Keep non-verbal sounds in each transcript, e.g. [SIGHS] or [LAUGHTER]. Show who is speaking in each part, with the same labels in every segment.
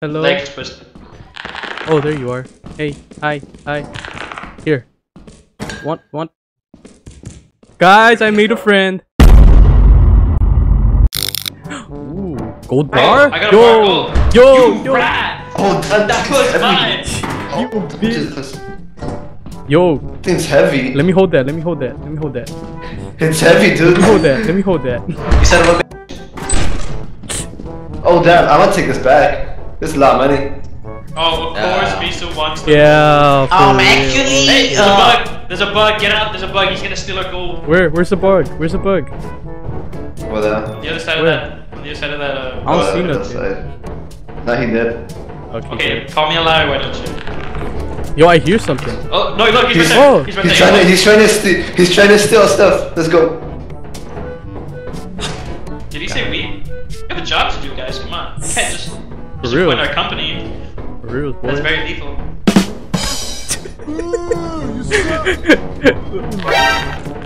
Speaker 1: Hello.
Speaker 2: Legs twisted.
Speaker 1: Oh, there you are. Hey, hi, hi. Here. Want, want. Guys, I made a friend. Ooh, gold
Speaker 2: Hey,
Speaker 1: bar?
Speaker 2: I got a
Speaker 1: yo,
Speaker 2: gold.
Speaker 1: yo,
Speaker 2: you
Speaker 1: yo,
Speaker 2: rat!
Speaker 3: Oh, that,
Speaker 2: That was mine!
Speaker 1: you
Speaker 3: Oh,
Speaker 1: bitch. Yo,
Speaker 3: Thing's heavy.
Speaker 1: let me hold that. Let me hold that. Let me hold that.
Speaker 3: It's heavy, dude.
Speaker 1: Let me hold that. Let me hold that.
Speaker 3: You said about. Oh damn! I'm gonna take this back. This is a lot of money.
Speaker 2: Oh, of course, Miso wants the
Speaker 1: Yeah. for
Speaker 4: Um,
Speaker 1: real.
Speaker 4: actually-
Speaker 2: Hey, there's a
Speaker 4: Uh,
Speaker 2: bug! There's a bug! Get out! There's a bug! He's gonna steal our gold.
Speaker 1: Where? Where's the bug? Where's the bug?
Speaker 3: What the?
Speaker 2: The other side
Speaker 1: Where?
Speaker 2: of that. On the other side of that. Uh...
Speaker 1: I don't see
Speaker 3: the other
Speaker 1: nothing.
Speaker 3: side. Nah, he did.
Speaker 1: Okay.
Speaker 2: Okay, call me a liar, why don't you?
Speaker 1: Yo, I hear something.
Speaker 2: Oh no! Look, he's,
Speaker 3: He's-
Speaker 2: right there.
Speaker 1: oh,
Speaker 2: He's right
Speaker 3: He's
Speaker 2: there.
Speaker 3: trying to. He's trying to steal. He's trying to steal stuff. Let's go.
Speaker 1: For
Speaker 2: just
Speaker 1: real.
Speaker 2: join our company.
Speaker 1: For real, boy.
Speaker 2: That's very lethal. [LAUGHS]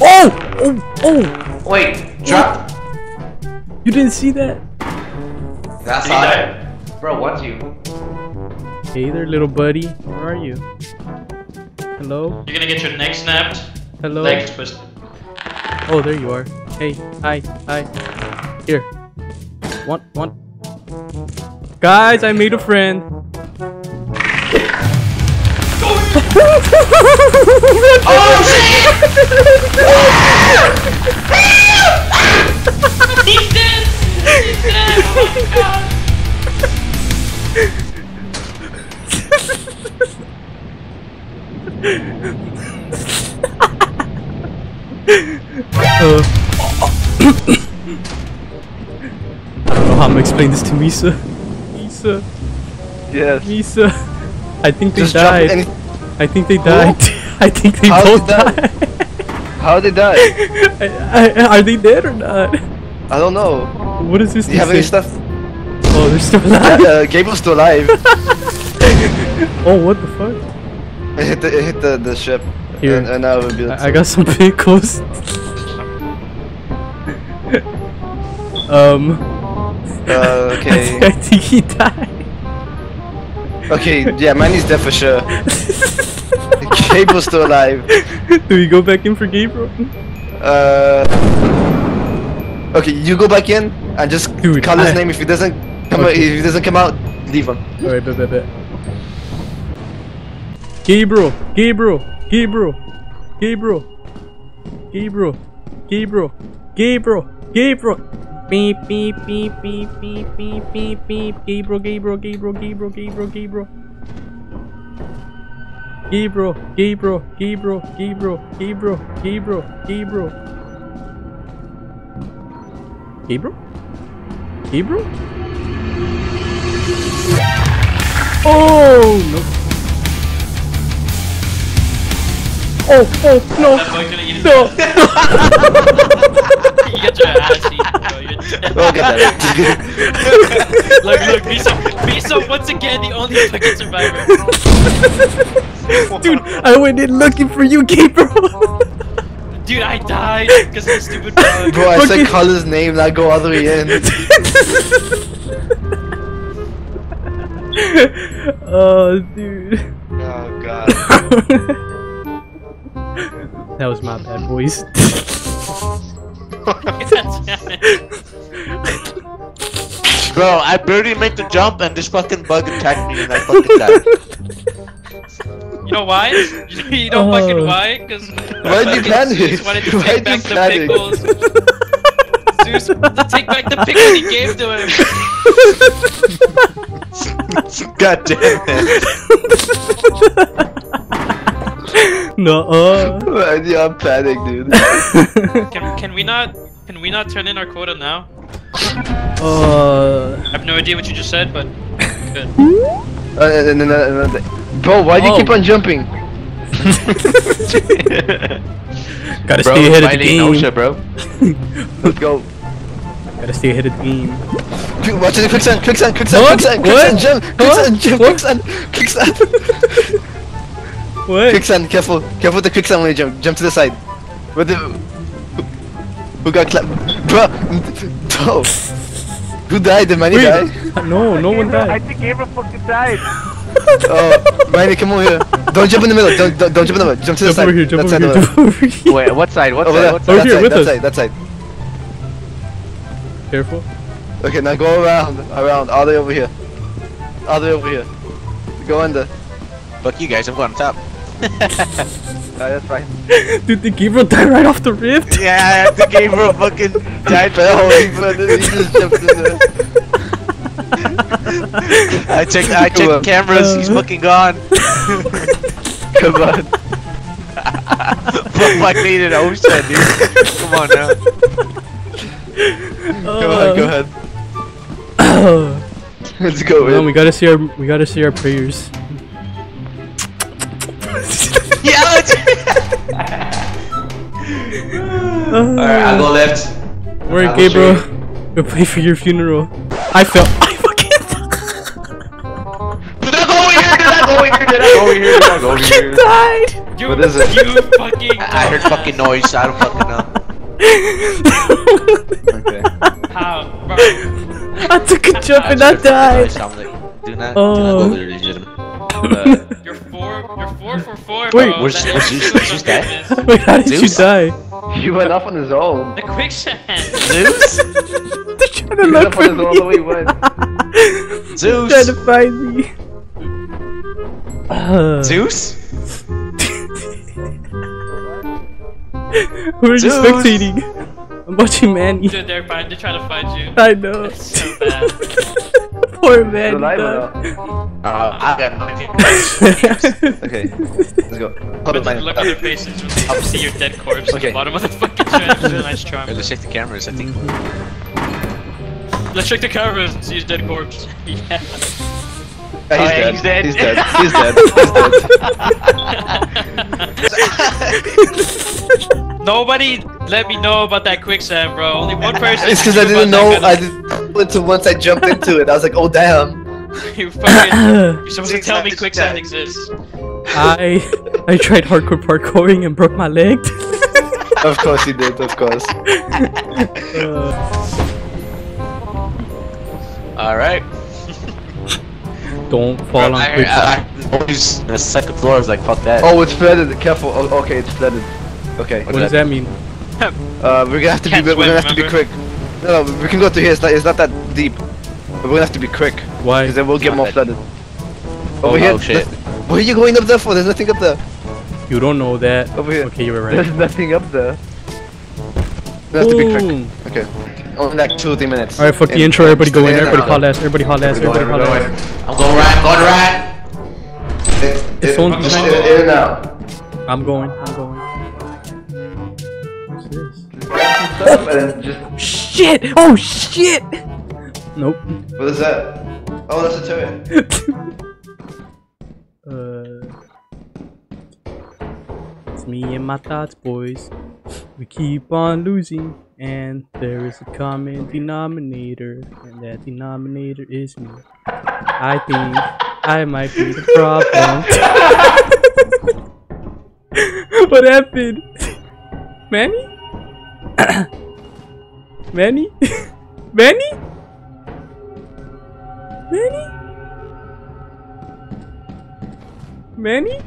Speaker 1: oh! Oh! Oh!
Speaker 3: Wait. Drop.
Speaker 1: You didn't see that?
Speaker 3: That's
Speaker 2: Did he?
Speaker 3: Bro, what's you?
Speaker 1: Hey there, little buddy. Where are you? Hello?
Speaker 2: You're gonna get your neck snapped,
Speaker 1: Hello?
Speaker 2: legs twisted.
Speaker 1: Oh, there you are. Hey, hi, hi. Here. One, want. Guys, I made a friend.
Speaker 2: He's dead! He's dead! Oh my god!
Speaker 1: Uh, I don't know how gonna explain this to Misa. Misa,
Speaker 3: Yes.
Speaker 1: Misa. I think they
Speaker 3: Just
Speaker 1: died.
Speaker 3: any.
Speaker 1: I think they died. [LAUGHS] I think they
Speaker 3: How
Speaker 1: both died.
Speaker 3: How they die? [LAUGHS]
Speaker 1: I, I, are they dead or not?
Speaker 3: I don't know.
Speaker 1: What is this?
Speaker 3: Do you have
Speaker 1: thing
Speaker 3: any stuff?
Speaker 1: Oh, they're still alive.
Speaker 3: uh, Gable's still alive. [LAUGHS]
Speaker 1: Oh, what the fuck?
Speaker 3: It hit the it hit the, the ship.
Speaker 1: Here.
Speaker 3: And, and now it would be.
Speaker 1: I, I got some pickles. um.
Speaker 3: Uh, [LAUGHS] okay.
Speaker 1: I think he died.
Speaker 3: Okay, yeah, Manny's dead for sure. [LAUGHS] Gabriel's still alive.
Speaker 1: Do we go back in for Gabriel?
Speaker 3: Uh. Okay, you go back in and just
Speaker 1: Dude,
Speaker 3: call his
Speaker 1: I...
Speaker 3: name. If he doesn't come,
Speaker 1: okay.
Speaker 3: out, if he doesn't come out, leave him.
Speaker 1: All right, bet, bet, bet. Gabriel, Gabriel, Gabriel, Gabriel, Gabriel, Gabriel, Gabriel, Gabriel. Beep, beep, beep, beep, beep, beep, beep, beep. Gabriel, Gabriel, Gabriel, Gabriel, Gabriel, Gabriel. Gabriel, Gabriel, Gabriel, Gabriel, Gabriel, Gabriel, Gabriel. Gabriel? Gabriel? Oh no! Oh, oh no!
Speaker 2: That bug's gonna eat his
Speaker 1: No! [LAUGHS]
Speaker 2: You get your ass eaten, bro. You're.
Speaker 3: Oh, get that. [LAUGHS]
Speaker 2: look, look, Miso, Miso once again the only fucking survivor.
Speaker 1: Dude, I went in looking for you, Gabriel!
Speaker 2: Dude, I died because of the stupid bug.
Speaker 3: Bro, I
Speaker 1: Okay.
Speaker 3: said call his name, not go all the way in. [LAUGHS]
Speaker 1: oh, dude.
Speaker 3: Oh god. [LAUGHS]
Speaker 1: that was my bad, boys.
Speaker 4: Bro, I barely made the jump and this fucking bug attacked me and I fucking died.
Speaker 2: You know why? You [LAUGHS] know, you know fucking
Speaker 1: Oh.
Speaker 2: why? Because
Speaker 3: Why'd you panic?
Speaker 2: Zeus wanted to
Speaker 3: Why'd
Speaker 2: take back
Speaker 3: you
Speaker 2: the
Speaker 3: panic?
Speaker 2: pickles. Zeus wanted to take back the pickles he gave to him. [LAUGHS]
Speaker 4: God damn it.
Speaker 1: no, uh.
Speaker 3: Why'd you all panic, dude?
Speaker 2: Can, can we not? Can we not turn in our quota now?
Speaker 1: uh.
Speaker 2: I have no idea what you just said, but [LAUGHS] good.
Speaker 3: Uh, and then, uh, uh, bro, why do you
Speaker 1: Oh.
Speaker 3: keep on jumping? [LAUGHS]
Speaker 1: Gotta
Speaker 4: Bro,
Speaker 1: stay ahead of the
Speaker 4: smiling
Speaker 1: game.
Speaker 4: OSHA, bro. [LAUGHS]
Speaker 3: Let's go.
Speaker 1: Gotta stay ahead of the game.
Speaker 3: Quick- Watch the quicksand, quicksand, quicksand,
Speaker 1: What?
Speaker 3: quicksand, quicksand, jump, quicksand, jump, quicksand, quicksand.
Speaker 1: What?
Speaker 3: quicksand, careful, careful with the quicksand when you jump. Jump to the side. With the who, who got clapped, bro? No. Who died? Did Manny
Speaker 1: Wait.
Speaker 3: die? [LAUGHS]
Speaker 1: No, no one died.
Speaker 5: I think Gabriel fucking died. [LAUGHS]
Speaker 3: Oh, Manny, come over here. Don't jump in the middle. Don't don't, don't jump in the middle. Jump to the
Speaker 1: Jump
Speaker 3: side.
Speaker 1: over here, jump
Speaker 3: that
Speaker 1: over
Speaker 3: side,
Speaker 1: here, jump over here.
Speaker 5: Wait, what side? What
Speaker 3: Over
Speaker 5: side?
Speaker 3: there.
Speaker 5: What
Speaker 1: Over
Speaker 3: that
Speaker 1: here,
Speaker 3: side,
Speaker 1: with
Speaker 3: that
Speaker 1: us.
Speaker 3: side. That side.
Speaker 1: Careful.
Speaker 3: Okay, now go around, around, all the way over here. All the way over here. Go under.
Speaker 4: Fuck you guys, I'm going on top. [LAUGHS]
Speaker 3: Ah, that's fine.
Speaker 1: Dude, the Gabriel died right off the rift.
Speaker 4: Yeah, the Gabriel fucking died.
Speaker 3: Fell, he fell, he just jumped in there.
Speaker 4: I checked. I checked
Speaker 3: Come
Speaker 4: the
Speaker 3: on.
Speaker 4: cameras. He's fucking gone. [LAUGHS]
Speaker 3: Come on.
Speaker 4: Fuck my needed ocean, dude. Come on now.
Speaker 3: Come on, go ahead.
Speaker 1: Uh,
Speaker 3: Let's go,
Speaker 1: Hold on, we gotta see our we gotta see our prayers.
Speaker 4: Alright, I'll go left.
Speaker 1: Alright,
Speaker 4: I'll
Speaker 1: Gabriel.
Speaker 4: show
Speaker 1: We'll play for your funeral. I fell. [LAUGHS] I fucking.
Speaker 4: Did I go over here? Did I go over here? Did I go over here? Did I go over here?
Speaker 1: died.
Speaker 2: You,
Speaker 3: What is it?
Speaker 2: You fucking.
Speaker 4: I heard fucking noise. I don't fucking know.
Speaker 3: Okay. [LAUGHS]
Speaker 2: How, bro?
Speaker 1: I took a jump and I died.
Speaker 4: So like, do not, do not
Speaker 1: Oh.
Speaker 4: go over there, legitimate. Uh,
Speaker 2: You're four. For four.
Speaker 1: Wait,
Speaker 2: bro.
Speaker 4: where's-
Speaker 2: That
Speaker 4: where's
Speaker 2: is
Speaker 4: Zeus?
Speaker 2: so
Speaker 4: Where's that?
Speaker 2: goodness.
Speaker 1: Wait, how did you die?
Speaker 3: He went off on his own.
Speaker 2: The quicksand. [LAUGHS]
Speaker 4: Zeus?
Speaker 1: They're trying to
Speaker 3: He
Speaker 1: look
Speaker 3: off
Speaker 1: for
Speaker 3: on his own the way he went. [LAUGHS]
Speaker 4: Zeus?
Speaker 1: trying to find me. Uh, [SIGHS]
Speaker 4: Zeus?
Speaker 1: Who are you
Speaker 4: Zeus.
Speaker 1: spectating? I'm watching Manny.
Speaker 2: Dude, they're fine. They're trying to find you.
Speaker 1: I know.
Speaker 2: It's so bad. [LAUGHS]
Speaker 1: Poor
Speaker 3: He's
Speaker 1: Manny.
Speaker 3: alive
Speaker 1: died.
Speaker 3: or no?
Speaker 4: Uh, I got nothing. [LAUGHS]
Speaker 3: Okay, let's go. Hold
Speaker 2: But
Speaker 3: on,
Speaker 2: look at their faces when they see your dead corpse at
Speaker 3: Okay.
Speaker 2: the bottom of the fucking trash. It's nice charm.
Speaker 4: Let's check the cameras, I think.
Speaker 2: Let's check the cameras and see his dead corpse. [LAUGHS] yeah.
Speaker 3: Yeah, he's,
Speaker 4: Oh,
Speaker 3: dead.
Speaker 4: he's
Speaker 3: he's
Speaker 4: dead.
Speaker 3: dead. He's dead. He's dead. [LAUGHS]
Speaker 2: Nobody let me know about that quicksand, bro. Only one [LAUGHS] person.
Speaker 3: It's because I didn't know. I didn't until once I jumped into it. I was like, oh damn. [LAUGHS]
Speaker 2: You fucking. [LAUGHS] You're supposed to tell me
Speaker 4: Quicksand
Speaker 2: quicksand exists.
Speaker 1: I I tried hardcore parkouring and broke my leg.
Speaker 3: Of course he did. Of course.
Speaker 1: Uh,
Speaker 4: Alright.
Speaker 1: don't fall on
Speaker 4: I
Speaker 1: quicksand.
Speaker 4: I heard noise the second floor. I was like, fuck that.
Speaker 3: Oh, it's flooded. Careful. Oh, okay, it's flooded. Okay.
Speaker 1: What does that mean?
Speaker 3: Uh, we're gonna have to be.
Speaker 2: Can't
Speaker 3: We're gonna
Speaker 2: swim,
Speaker 3: have to be quick. No, no, we can go to here. It's not. It's not that deep. But we're gonna have to be quick.
Speaker 1: Why?
Speaker 3: Because then we'll get more
Speaker 4: that
Speaker 3: flooded.
Speaker 4: Oh,
Speaker 3: Over here.
Speaker 4: oh, shit.
Speaker 3: What are you going up there for? There's nothing up there.
Speaker 1: You don't know that.
Speaker 3: Over here.
Speaker 1: Okay, you were right.
Speaker 3: There's nothing up there. We have to be quick. Okay. Only like two or three minutes.
Speaker 1: Alright, fuck the intro. Everybody go in.
Speaker 3: and-
Speaker 1: Everybody haul last. Everybody haul last. Everybody haul last.
Speaker 4: I'm going right, I'm going right.
Speaker 1: It's on.
Speaker 3: Just in in and out.
Speaker 1: I'm going. I'm going. What's [LAUGHS]
Speaker 3: Stuff and just.
Speaker 1: Shit! Oh shit! Nope.
Speaker 3: What is that? Oh, that's a turret. [LAUGHS]
Speaker 1: uh, it's me and my thoughts, boys. We keep on losing, and there is a common denominator, and that denominator is me. I think I might be the problem. [LAUGHS] what happened? Manny? [COUGHS] Manny? [COUGHS] Manny? Manny? [COUGHS] Manny?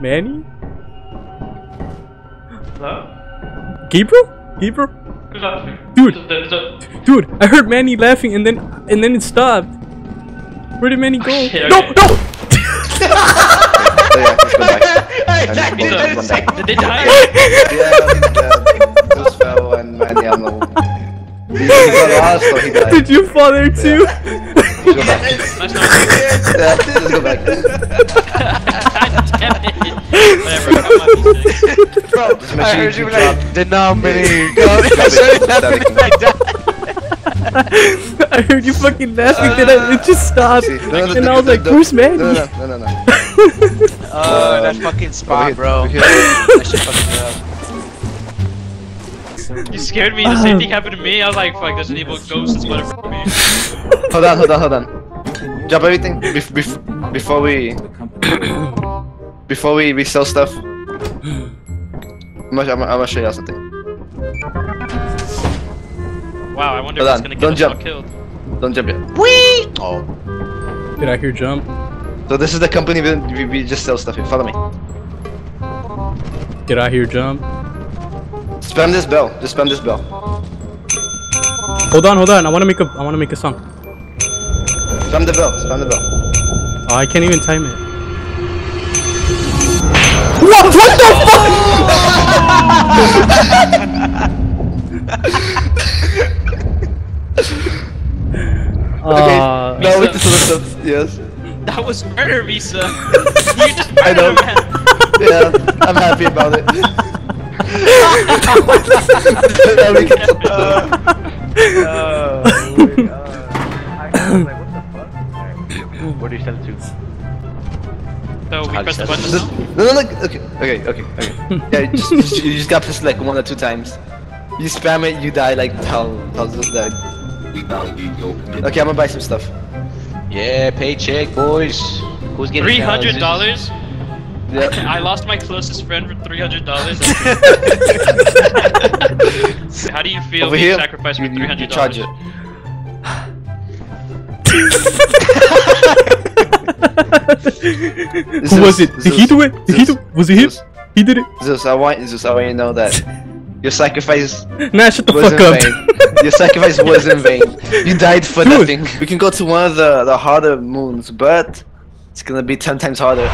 Speaker 1: Manny?
Speaker 2: Hello?
Speaker 1: Gabriel? Gabriel?
Speaker 2: Who's up?
Speaker 1: Dude.
Speaker 2: Who's up? Who's?
Speaker 1: Dude, I heard Manny laughing and then and then it stopped. Where did Manny go?
Speaker 2: shit,
Speaker 1: No,
Speaker 2: okay.
Speaker 1: no! [LAUGHS] [LAUGHS]
Speaker 3: Yeah, let's go back.
Speaker 4: I
Speaker 3: And
Speaker 4: attacked
Speaker 3: one
Speaker 4: it
Speaker 3: down,
Speaker 4: in a
Speaker 3: one
Speaker 4: second.
Speaker 2: Did they die?
Speaker 3: Yeah, Zeus fell and Manny, I don't. He lost or he died.
Speaker 1: Did you fall there too?
Speaker 3: Let's go back.
Speaker 2: Nice knowing
Speaker 3: Yeah, let's go back.
Speaker 2: you. Damn it. Whatever. Come on.
Speaker 4: Bro,
Speaker 3: Just make
Speaker 4: I heard
Speaker 3: you
Speaker 4: you like, denominator. Go.
Speaker 3: Drop it.
Speaker 4: Sorry,
Speaker 3: Drop it.
Speaker 4: nothing like that. [LAUGHS]
Speaker 1: I heard you fucking laughing, then I, it just stopped.
Speaker 3: See, no, no,
Speaker 1: and
Speaker 3: no,
Speaker 1: I was
Speaker 3: no,
Speaker 1: like,
Speaker 3: no,
Speaker 1: where's Manny?
Speaker 3: No, no, no, no, no. [LAUGHS]
Speaker 4: Oh, that
Speaker 3: Um,
Speaker 4: fucking spot,
Speaker 3: here,
Speaker 4: bro.
Speaker 3: here.
Speaker 4: That shit fucking up.
Speaker 2: You [LAUGHS] scared me. The same thing happened to me. I was like, fuck, there's an evil ghost that's motherfucking me. [LAUGHS]
Speaker 3: Hold on, hold on, hold on. Drop everything bef- bef- before we [COUGHS] before we, we sell stuff. I'm gonna, I'm, gonna- show you something.
Speaker 2: Wow, I wonder
Speaker 3: Hold
Speaker 2: what's
Speaker 3: on,
Speaker 2: gonna get
Speaker 3: don't
Speaker 2: us
Speaker 3: jump.
Speaker 2: all killed.
Speaker 3: Don't jump yet.
Speaker 4: Whee! Oh.
Speaker 1: Did I hear jump?
Speaker 3: So this is the company we, we, we just sell stuff in. Follow me.
Speaker 1: Did I hear jump?
Speaker 3: Spam this bell. Just spam this bell.
Speaker 1: Hold on, hold on. I want to make a. I want to make a song.
Speaker 3: Spam the bell. Spam the bell.
Speaker 1: Oh, I can't even time it. What? What the fuck? [LAUGHS]
Speaker 3: Okay.
Speaker 1: Uh,
Speaker 3: now with the. Yes.
Speaker 2: That was murder, Visa. [LAUGHS] you just
Speaker 3: I know.
Speaker 2: murdered a man.
Speaker 3: Yeah. I'm happy about it. Now we can-
Speaker 5: Oh, my God. I was like, what the fuck? Alright. Where do you send it to?
Speaker 2: So we
Speaker 4: I'll
Speaker 2: press the
Speaker 4: just-
Speaker 2: button
Speaker 3: Just-
Speaker 2: now?
Speaker 3: No, no, no. Okay, okay, okay, okay. Yeah, just, just, you just gotta press like one or two times. You spam it, you die like how thousands died. Okay, I'm gonna buy some stuff.
Speaker 4: Yeah, paycheck, boys. Who's getting
Speaker 2: Three
Speaker 4: down?
Speaker 2: hundred dollars?
Speaker 3: Yeah. [LAUGHS]
Speaker 2: I lost my closest friend for three hundred dollars. [LAUGHS] How do you feel
Speaker 3: Over
Speaker 2: being
Speaker 3: here,
Speaker 2: sacrificed
Speaker 3: you,
Speaker 2: for
Speaker 3: you,
Speaker 2: three
Speaker 3: you charge
Speaker 2: dollars?
Speaker 3: it.
Speaker 1: Who was it? Did he do it? Did he do? Was it him?
Speaker 3: Zeus,
Speaker 1: He did it.
Speaker 3: Zeus, I want Zeus, I want you to know that [LAUGHS] your sacrifice
Speaker 1: Nah, shut the
Speaker 3: was
Speaker 1: fuck
Speaker 3: in
Speaker 1: up.
Speaker 3: vain. Your sacrifice [LAUGHS] was in vain. You died for
Speaker 1: Dude.
Speaker 3: nothing. We can go to one of the the harder moons, but it's gonna be ten times harder.